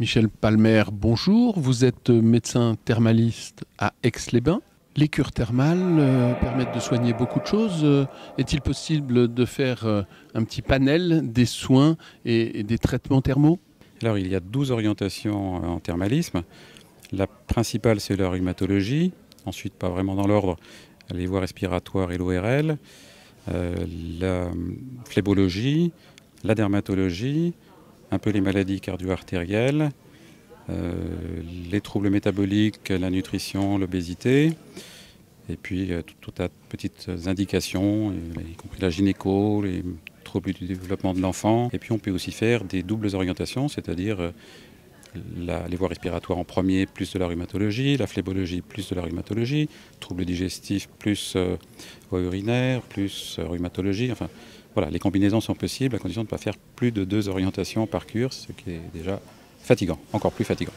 Michel Palmer, bonjour. Vous êtes médecin thermaliste à Aix-les-Bains. Les cures thermales euh, permettent de soigner beaucoup de choses. Euh, Est-il possible de faire euh, un petit panel des soins et, des traitements thermaux? Alors, il y a 12 orientations en thermalisme. La principale, c'est la rhumatologie. Ensuite, pas vraiment dans l'ordre, les voies respiratoires et l'ORL. La phlébologie, la dermatologie, un peu les maladies cardio-artérielles, euh, les troubles métaboliques, la nutrition, l'obésité, et puis euh, tout, tout de petites indications, y compris la gynéco, les troubles du développement de l'enfant. Et puis on peut aussi faire des doubles orientations, c'est-à-dire euh, les voies respiratoires en premier, plus de la rhumatologie, la phlébologie, plus de la rhumatologie, troubles digestifs, plus euh, voies urinaires, plus euh, rhumatologie. Enfin, voilà, les combinaisons sont possibles à condition de ne pas faire plus de deux orientations par cure, ce qui est déjà fatigant, encore plus fatigant.